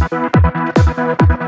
Thank